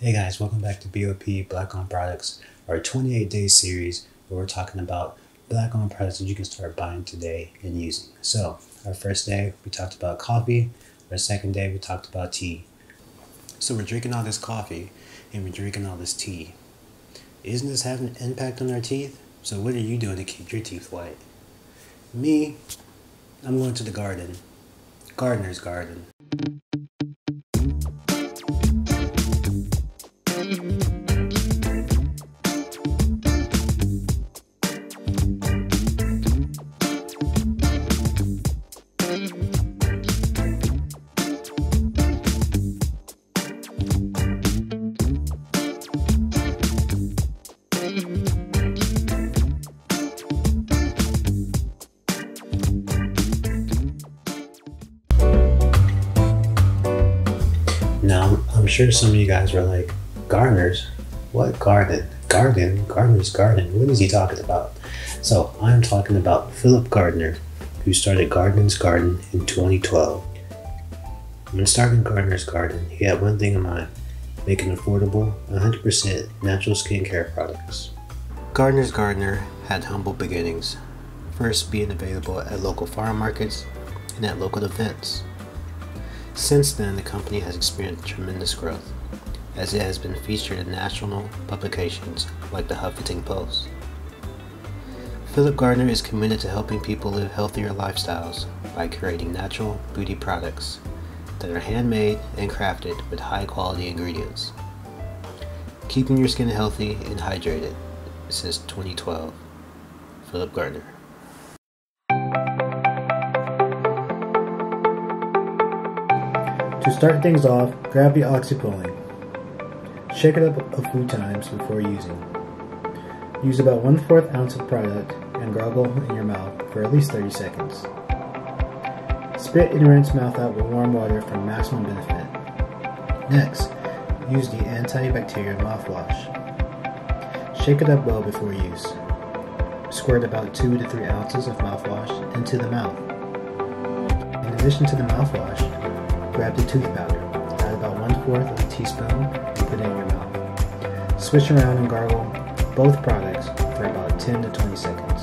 Hey guys, welcome back to BOP Black Owned Products, our 28 day series where we're talking about black owned products that you can start buying today and using. So, our first day we talked about coffee, our second day we talked about tea. So, we're drinking all this coffee and we're drinking all this tea. Isn't this having an impact on our teeth? So, what are you doing to keep your teeth white? Me, I'm going to the garden. Gardener's garden. Sure some of you guys were like, gardeners? What garden? Garden? Gardener's garden? What is he talking about? So, I'm talking about Philip Gardner, who started Garners Garden in 2012. When starting Garner's Garden, he had one thing in mind making affordable, 100% natural skincare products. Gardener's Gardener had humble beginnings, first being available at local farm markets and at local events. Since then, the company has experienced tremendous growth, as it has been featured in national publications like the Huffington Post. Philip Gardner is committed to helping people live healthier lifestyles by creating natural beauty products that are handmade and crafted with high quality ingredients. Keeping your skin healthy and hydrated since 2012. Philip Gardner. To start things off, grab the oil pulling. Shake it up a few times before using. Use about 1 4th ounce of product and gargle in your mouth for at least 30 seconds. Spit and rinse mouth out with warm water for maximum benefit. Next, use the antibacterial mouthwash. Shake it up well before use. Squirt about 2 to 3 ounces of mouthwash into the mouth. In addition to the mouthwash, grab the tooth powder, add about 1 4th of a teaspoon, and put it in your mouth. Switch around and gargle both products for about 10 to 20 seconds.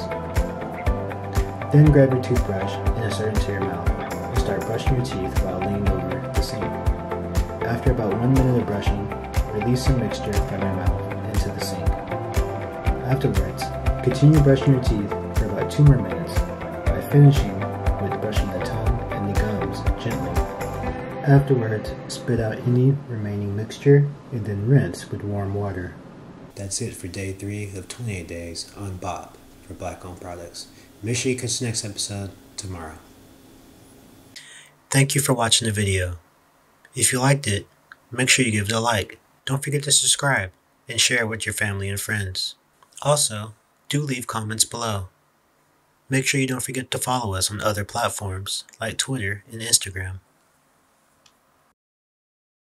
Then grab your toothbrush and insert into your mouth and start brushing your teeth while leaning over the sink. After about 1 minute of brushing, release some mixture from your mouth into the sink. Afterwards, continue brushing your teeth for about 2 more minutes by finishing Afterwards, spit out any remaining mixture and then rinse with warm water. That's it for day three of 28 days on BOP for Black owned products. Make sure you catch the next episode tomorrow. Thank you for watching the video. If you liked it, make sure you give it a like. Don't forget to subscribe and share it with your family and friends. Also, do leave comments below. Make sure you don't forget to follow us on other platforms like Twitter and Instagram.